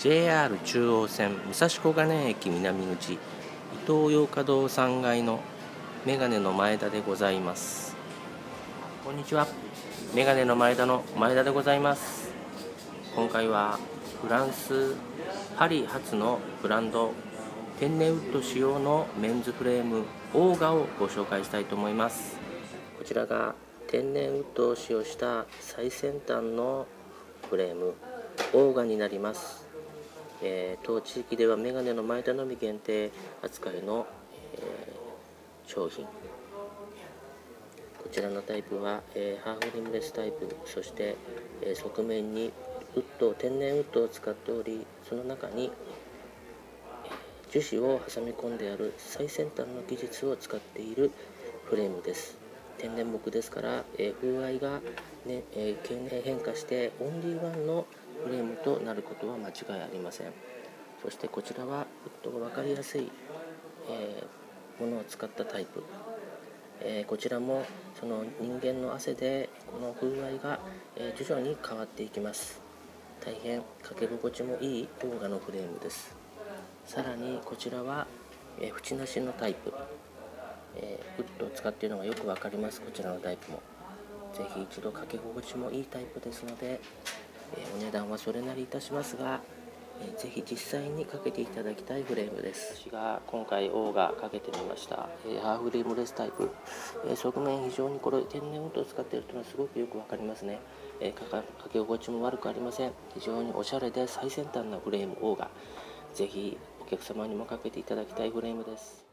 JR 中央線武蔵小金駅南口伊東洋華堂3階のメガネの前田でございます。こんにちは。メガネの前田の前田でございます。今回はフランスパリ発のブランド天然ウッド仕様のメンズフレームオーガをご紹介したいと思います。こちらが天然ウッドを使用した最先端のフレームオーガになります。えー、当地域ではメガネの前田のみ限定扱いの、えー、商品。こちらのタイプは、えー、ハーフリムレスタイプそして、え側面にウッド天然ウッドを使っておりその中に樹脂を挟み込んである最先端の技術を使っているフレームです。天然木ですから、え風合いが、ねえー、変化してオンリーワンのなることは間違いありません。そしてこちらはウッドが分かりやすい、えー、ものを使ったタイプ、えー、こちらもその人間の汗でこの風合いが、え徐々に変わっていきます。大変かけ心地もいいオーガのフレームです。さらにこちらは、え縁なしのタイプ、えウッドを使っているのがよく分かります。こちらのタイプも。ぜひ一度かけ心地もいいタイプですのでえお値段はそれなりいたしますが、えー、ぜひ実際にかけていただきたいフレームです。私が今回オーガかけてみました、え、ハーフリムレスタイプ、え、側面非常にこれ天然ウッドを使っているというのはすごくよくわかりますね、えかかけ心地も悪くありません。非常におしゃれで最先端なフレームオーガぜひお客様にもかけていただきたいフレームです。